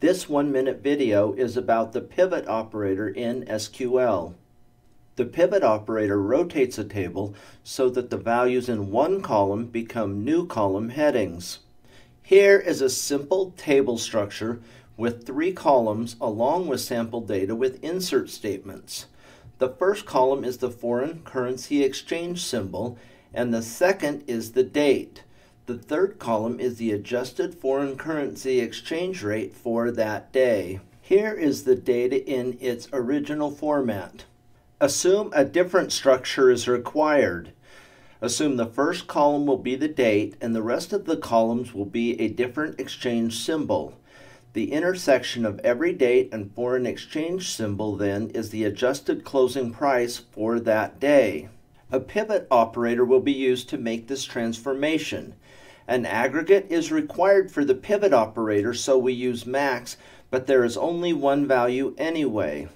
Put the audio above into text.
This one minute video is about the pivot operator in SQL. The pivot operator rotates a table so that the values in one column become new column headings. Here is a simple table structure with three columns along with sample data with insert statements. The first column is the foreign currency exchange symbol and the second is the date. The third column is the adjusted foreign currency exchange rate for that day. Here is the data in its original format. Assume a different structure is required. Assume the first column will be the date and the rest of the columns will be a different exchange symbol. The intersection of every date and foreign exchange symbol then is the adjusted closing price for that day. A pivot operator will be used to make this transformation. An aggregate is required for the pivot operator, so we use max, but there is only one value anyway.